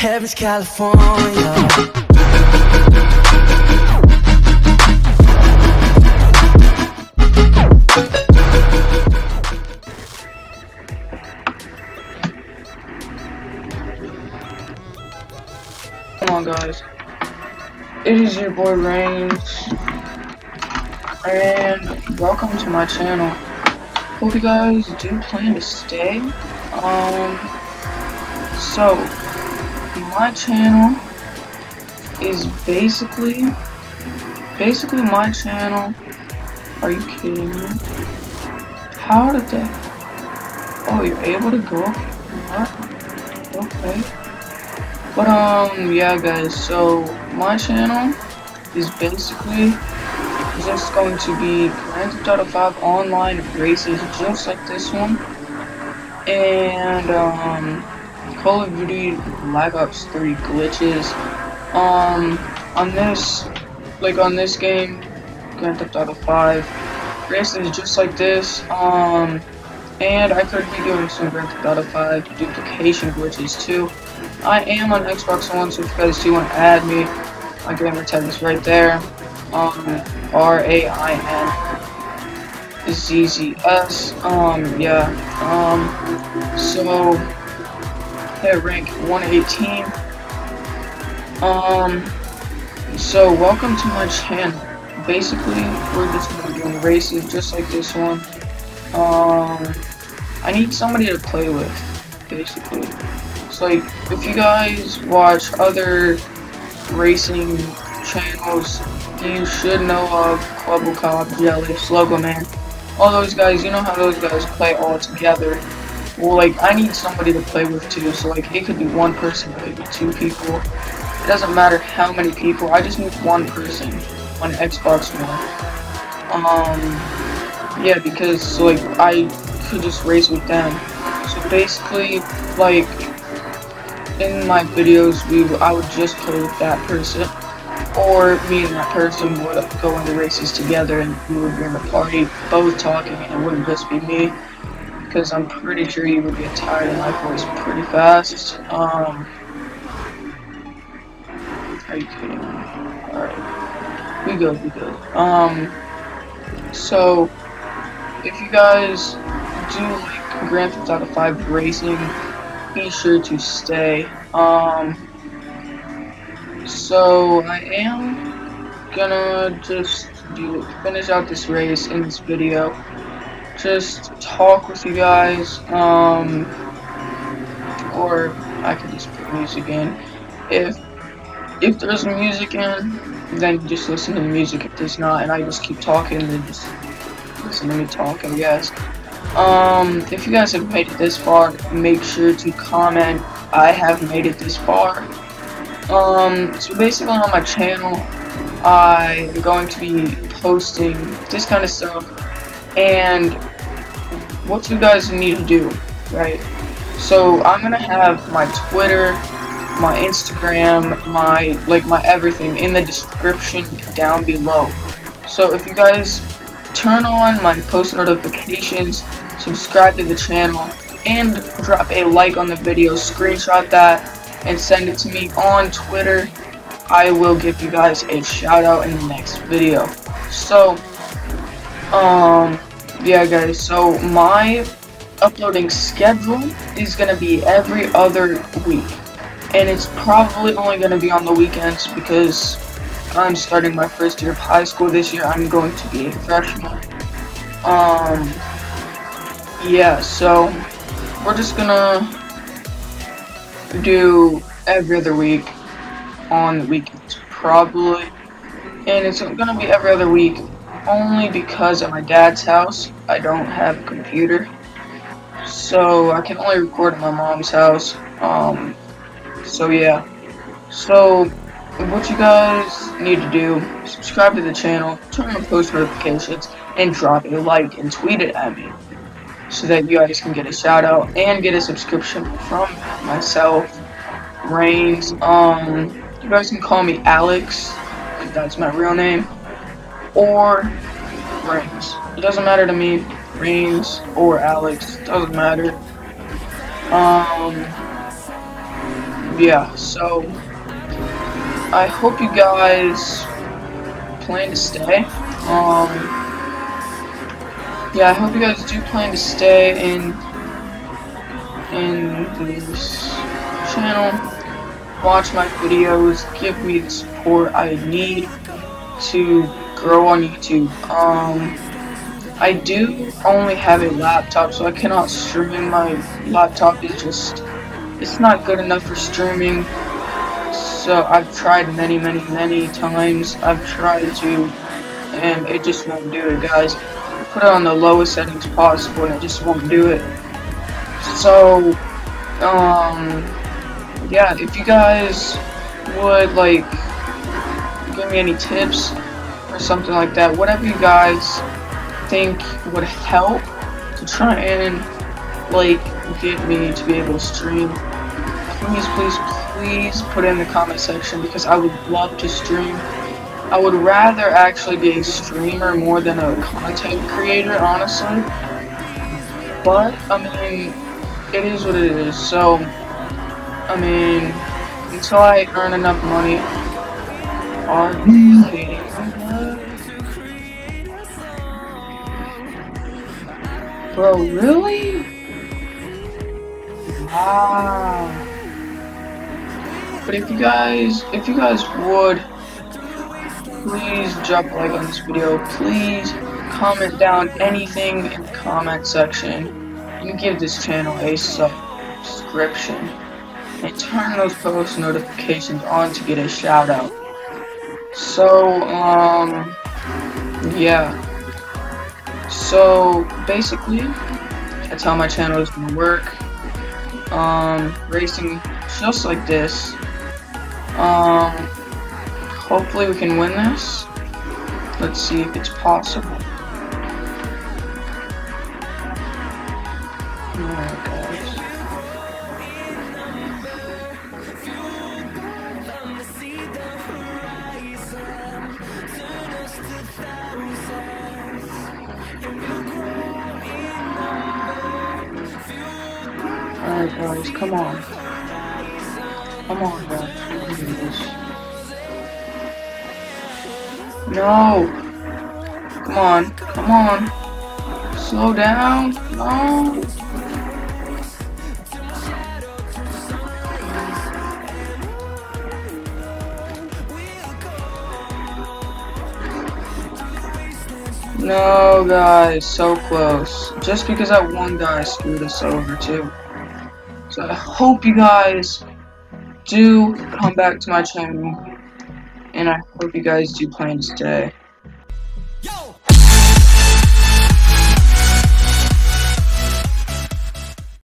Heaven's California. Come on, guys. It is your boy Rainz, and welcome to my channel. Hope you guys do plan to stay. Um, so my channel is basically, basically my channel. Are you kidding me? How did that? Oh, you're able to go. Okay. But um, yeah, guys. So my channel is basically just going to be Grand Theft Auto 5 online races, just like this one, and um, Call of Duty Black Ops 3 glitches. Um, on this, like on this game, Grand Theft Auto 5 races just like this. Um, and I could be doing some Grand Theft Auto 5 duplication glitches too. I am on Xbox One, so if you guys do want to add me, my gamer tag is right there. Um, R-A-I-N Z-Z-S. Um, yeah. Um, so, rank 118. Um, so welcome to my channel. Basically, we're just gonna be doing races just like this one. Um, I need somebody to play with, basically. So, like, if you guys watch other racing channels, you should know of Kwebbelkop, Jelly, Slogoman, All those guys, you know how those guys play all together. Well, like, I need somebody to play with too, so, like, it could be one person, it could be two people. It doesn't matter how many people, I just need one person on Xbox One. Um, yeah, because, so, like, I could just race with them. So, basically, like, in my videos, we I would just play with that person, or me and that person would go into races together, and we would be in the party, both talking, and it wouldn't just be me, because I'm pretty sure you would get tired of my voice pretty fast. Um, are you kidding me? Alright, we good, we good. Um, so if you guys do like Grand Theft Auto 5 racing be sure to stay. Um, so I am gonna just do finish out this race in this video. Just talk with you guys. Um, or I could just put music in. If if there's music in, then just listen to the music. If there's not, and I just keep talking, then just listen to me talk, I guess. Um, if you guys have made it this far, make sure to comment, I have made it this far. Um, so basically on my channel, I'm going to be posting this kind of stuff, and what you guys need to do, right? So I'm gonna have my Twitter, my Instagram, my, like, my everything in the description down below. So if you guys turn on my post notifications, subscribe to the channel, and drop a like on the video, screenshot that, and send it to me on Twitter. I will give you guys a shout out in the next video. So, um, yeah guys, so my uploading schedule is to be every other week. And it's probably only to be on the weekends because I'm starting my first year of high school this year. I'm going to be a freshman. Um, yeah, so we're just gonna do every other week on the weekends, probably. And it's gonna be every other week only because at my dad's house, I don't have a computer. So I can only record at my mom's house. Um, so yeah. So what you guys need to do, subscribe to the channel, turn on post notifications, and drop a like and tweet it at me so that you guys can get a shout out and get a subscription from myself, Rainz. Um, you guys can call me Alex, that's my real name, or Rainz. It doesn't matter to me, Rainz or Alex, doesn't matter. Um, yeah, so I hope you guys plan to stay. Um, yeah, I hope you guys do plan to stay in in this channel, watch my videos, give me the support I need to grow on YouTube. Um, I do only have a laptop, so I cannot stream. My laptop is just, it's not good enough for streaming. So I've tried many, many, many times. I've tried to, and it just won't do it, guys. Put it on the lowest settings possible, and it just won't do it. So, um, yeah, if you guys would, like, give me any tips something like that, whatever you guys think would help to try and, like, get me to be able to stream, please, please, please put in the comment section because I would love to stream. I would rather actually be a streamer more than a content creator, honestly. But, I mean, it is what it is. So, I mean, until I earn enough money, are you Bro, really? Wow. But if you guys, if you guys would, please drop a like on this video. Please comment down anything in the comment section you give this channel a subscription and turn those post notifications on to get a shout out. So, um, yeah. So, basically, that's how my channel is to work. Um, racing just like this. Um, hopefully we can win this. Let's see if it's possible. Alright guys, come on. Come on guys, we can do this. No! Come on, come on. Slow down. No! No, guys, so close. Just because that one guy screwed us over, too. So I hope you guys do come back to my channel. And I hope you guys do plan to stay.